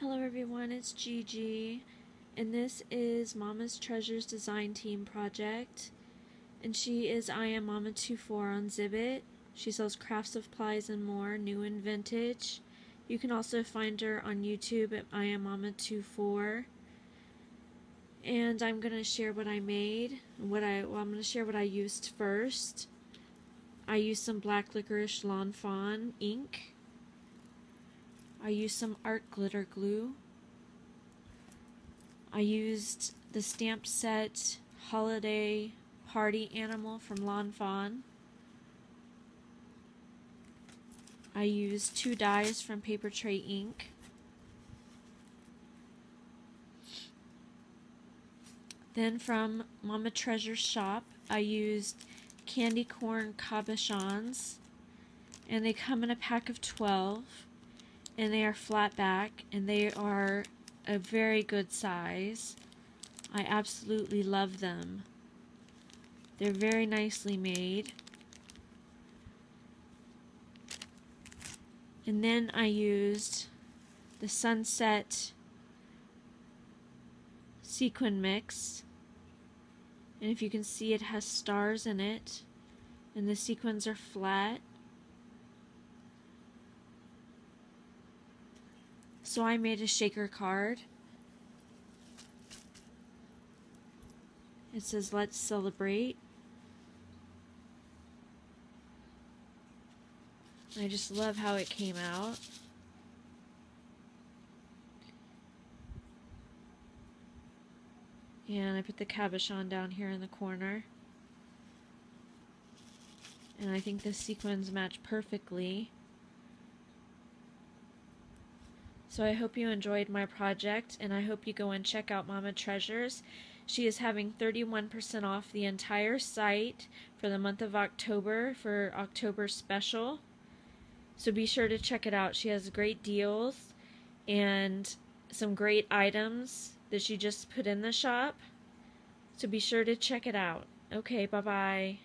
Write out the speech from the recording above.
Hello everyone, it's Gigi, and this is Mama's Treasures Design Team project. And she is I Am Mama 24 on Zibbet. She sells craft supplies and more, new and vintage. You can also find her on YouTube at I Am Mama 24. And I'm gonna share what I made. What I well, I'm gonna share what I used first. I used some black licorice lawn fawn ink I used some art glitter glue. I used the stamp set holiday party animal from Lawn Fawn. I used two dies from Papertrey Ink. Then from Mama Treasure's shop, I used candy corn cabochons, and they come in a pack of 12 and they are flat back and they are a very good size. I absolutely love them. They're very nicely made. And then I used the Sunset Sequin Mix. And if you can see, it has stars in it. And the sequins are flat. So I made a shaker card. It says, let's celebrate. I just love how it came out. And I put the cabochon down here in the corner. And I think the sequins match perfectly. So I hope you enjoyed my project and I hope you go and check out Mama Treasures. She is having 31% off the entire site for the month of October for October special. So be sure to check it out. She has great deals and some great items that she just put in the shop. So be sure to check it out. Okay, bye-bye.